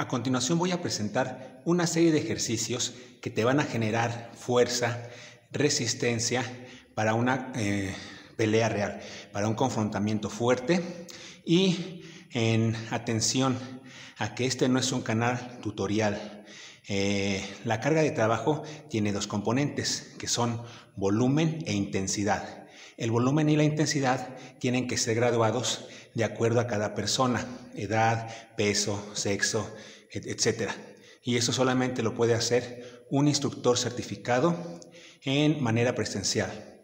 A continuación voy a presentar una serie de ejercicios que te van a generar fuerza, resistencia para una eh, pelea real, para un confrontamiento fuerte y en atención a que este no es un canal tutorial. Eh, la carga de trabajo tiene dos componentes que son volumen e intensidad. El volumen y la intensidad tienen que ser graduados de acuerdo a cada persona, edad, peso, sexo, etc. Y eso solamente lo puede hacer un instructor certificado en manera presencial.